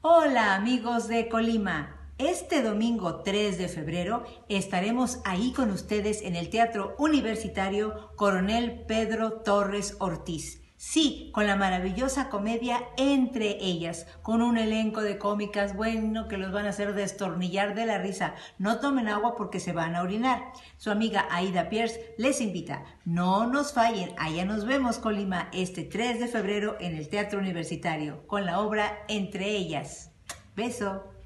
Hola amigos de Colima. Este domingo 3 de febrero estaremos ahí con ustedes en el Teatro Universitario Coronel Pedro Torres Ortiz. Sí, con la maravillosa comedia Entre ellas, con un elenco de cómicas bueno que los van a hacer destornillar de la risa. No tomen agua porque se van a orinar. Su amiga Aida Pierce les invita. No nos fallen, allá nos vemos Colima este 3 de febrero en el Teatro Universitario con la obra Entre ellas. Beso.